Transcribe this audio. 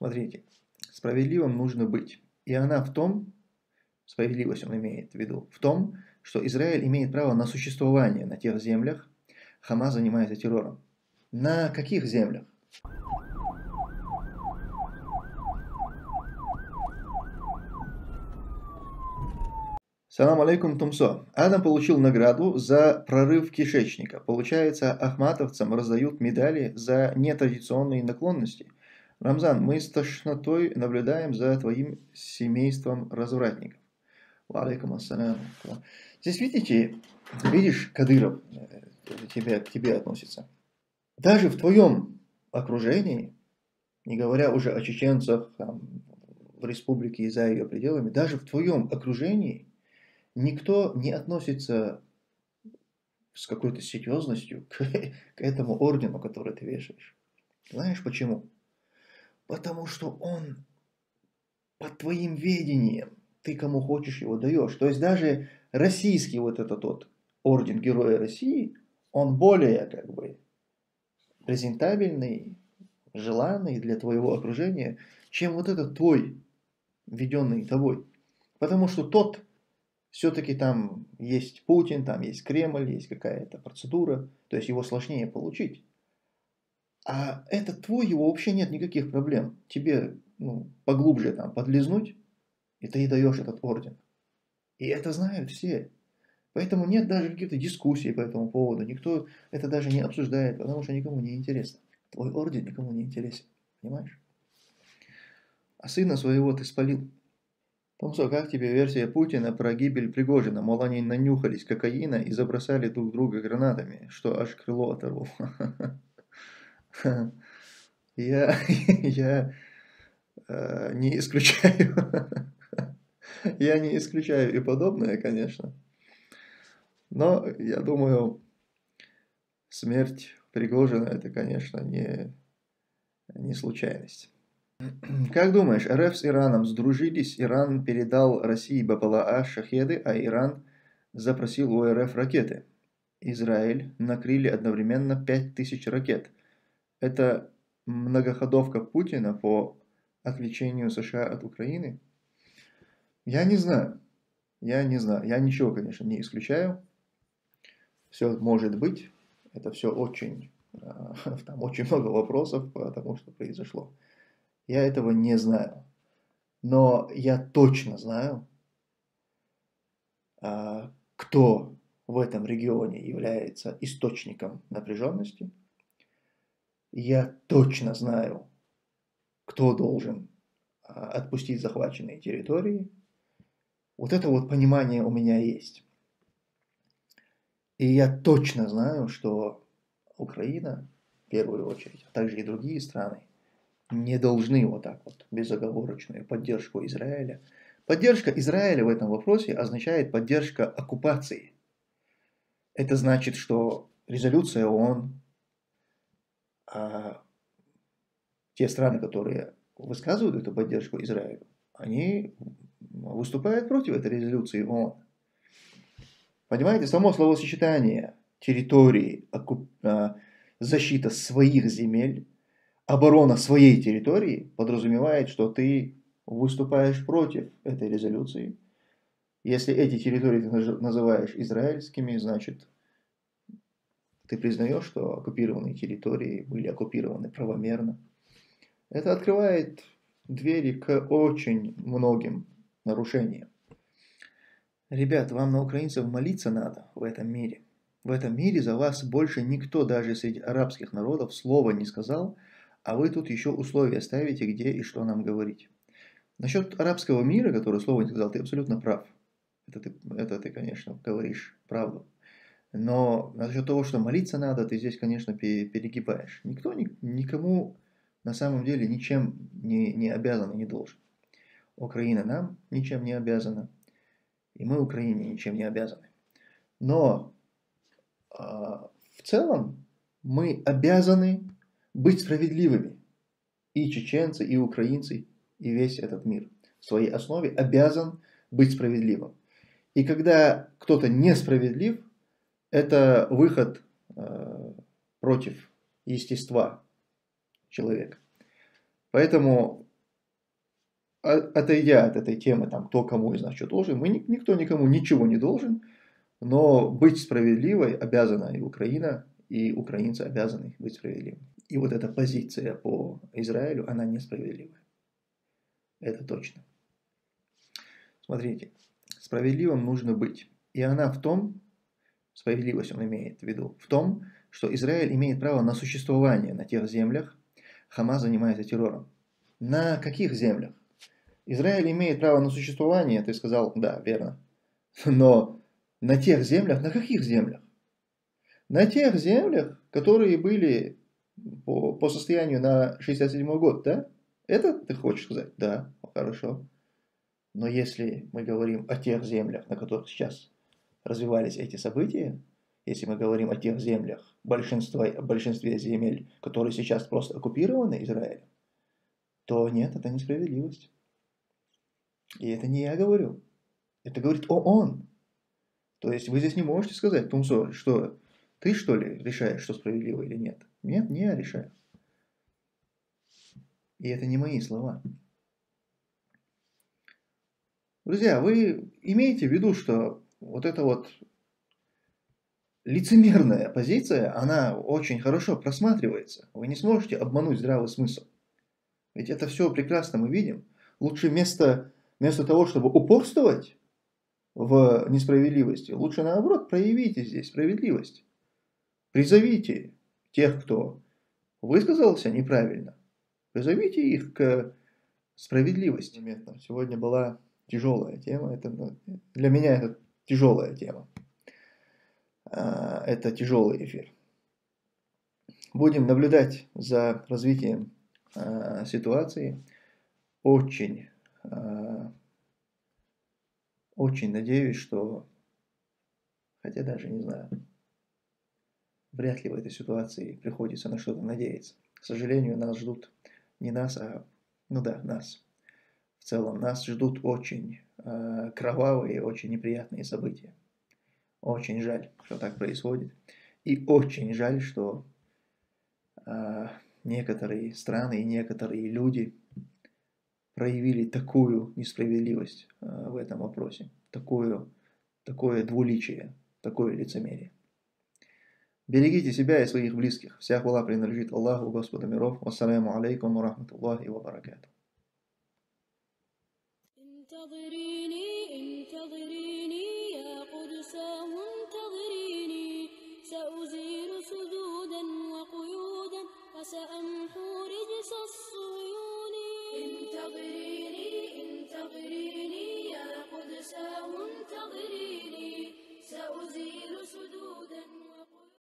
Смотрите, справедливым нужно быть. И она в том, справедливость он имеет в виду, в том, что Израиль имеет право на существование на тех землях, Хамас занимается террором. На каких землях? Салам алейкум, Тумсо. Адам получил награду за прорыв кишечника. Получается, ахматовцам раздают медали за нетрадиционные наклонности. Рамзан, мы с тошнотой наблюдаем за твоим семейством развратников. Алейкум ассалям. Здесь видите, видишь, Кадыров э, тебе, к тебе относится. Даже в твоем окружении, не говоря уже о чеченцах там, в республике и за ее пределами, даже в твоем окружении никто не относится с какой-то серьезностью к, к этому ордену, который ты вешаешь. Знаешь почему? Потому что он под твоим ведением, ты кому хочешь его даешь. То есть даже российский вот этот вот орден Героя России, он более как бы презентабельный, желанный для твоего окружения, чем вот этот твой, введенный тобой. Потому что тот все-таки там есть Путин, там есть Кремль, есть какая-то процедура, то есть его сложнее получить. А этот твой, его вообще нет никаких проблем. Тебе ну, поглубже там подлизнуть, и ты и даешь этот орден. И это знают все. Поэтому нет даже каких-то дискуссий по этому поводу. Никто это даже не обсуждает, потому что никому не интересно. Твой орден никому не интересен. Понимаешь? А сына своего ты спалил. Томсо, как тебе версия Путина про гибель Пригожина? Мол, они нанюхались кокаина и забросали друг друга гранатами, что аж крыло оторвало. Я, я э, не исключаю. Я не исключаю и подобное, конечно. Но я думаю, смерть Пригожина это, конечно, не, не случайность. Как думаешь, РФ с Ираном сдружились, Иран передал России БПЛА «Шахеды», а Иран запросил у РФ ракеты. Израиль накрыли одновременно 5000 ракет. Это многоходовка Путина по отвлечению США от Украины? Я не знаю. Я не знаю. Я ничего, конечно, не исключаю. Все может быть. Это все очень... Там очень много вопросов по тому, что произошло. Я этого не знаю. Но я точно знаю, а, кто в этом регионе является источником напряженности. Я точно знаю, кто должен а, отпустить захваченные территории. Вот это вот понимание у меня есть. И я точно знаю, что Украина, в первую очередь, а также и другие страны, не должны вот так вот безоговорочную поддержку Израиля. Поддержка Израиля в этом вопросе означает поддержка оккупации. Это значит, что резолюция ООН, а те страны, которые высказывают эту поддержку Израилю, они выступают против этой резолюции ООН. Понимаете, само словосочетание территории, а, защита своих земель оборона своей территории подразумевает, что ты выступаешь против этой резолюции. Если эти территории ты называешь израильскими, значит, ты признаешь, что оккупированные территории были оккупированы правомерно. Это открывает двери к очень многим нарушениям. Ребят, вам на украинцев молиться надо в этом мире. В этом мире за вас больше никто, даже среди арабских народов, слова не сказал – а вы тут еще условия ставите, где и что нам говорить. Насчет арабского мира, который слово не сказал, ты абсолютно прав. Это ты, это ты, конечно, говоришь правду. Но насчет того, что молиться надо, ты здесь, конечно, перегибаешь. Никто никому на самом деле ничем не, не обязан и не должен. Украина нам ничем не обязана, и мы Украине ничем не обязаны. Но э, в целом мы обязаны быть справедливыми. И чеченцы, и украинцы, и весь этот мир в своей основе обязан быть справедливым. И когда кто-то несправедлив, это выход э, против естества человека. Поэтому отойдя от этой темы, там, кто кому из нас что должен, мы никто никому ничего не должен, но быть справедливой обязана и Украина, и украинцы обязаны быть справедливыми. И вот эта позиция по Израилю, она несправедливая. Это точно. Смотрите, справедливым нужно быть. И она в том, справедливость он имеет в виду, в том, что Израиль имеет право на существование на тех землях, Хамас занимается террором. На каких землях? Израиль имеет право на существование, ты сказал, да, верно. Но на тех землях, на каких землях? На тех землях, которые были по, по состоянию на 67 год, да? Это ты хочешь сказать? Да, хорошо. Но если мы говорим о тех землях, на которых сейчас развивались эти события, если мы говорим о тех землях, большинстве, большинстве земель, которые сейчас просто оккупированы Израилем, то нет, это несправедливость. И это не я говорю. Это говорит о он. То есть вы здесь не можете сказать, Тумсо, что ты что ли решаешь, что справедливо или нет. Нет, не я решаю. И это не мои слова. Друзья, вы имеете в виду, что вот эта вот лицемерная позиция, она очень хорошо просматривается. Вы не сможете обмануть здравый смысл. Ведь это все прекрасно мы видим. Лучше вместо, вместо того, чтобы упорствовать в несправедливости, лучше наоборот проявите здесь справедливость. Призовите тех, кто высказался неправильно, призовите их к справедливости. Сегодня была тяжелая тема. Это, ну, для меня это тяжелая тема. А, это тяжелый эфир. Будем наблюдать за развитием а, ситуации. Очень, а, очень надеюсь, что, хотя даже не знаю, вряд ли в этой ситуации приходится на что-то надеяться. К сожалению, нас ждут не нас, а, ну да, нас в целом нас ждут очень кровавые, очень неприятные события. Очень жаль, что так происходит. И очень жаль, что э, некоторые страны и некоторые люди проявили такую несправедливость э, в этом вопросе, такую, такое двуличие, такое лицемерие. Берегите себя и своих близких. Вся хвала принадлежит Аллаху, Господу миров. Вассаляму алейкум рахматуллахи ва баракату. انتظريني انتظريني يا قدساه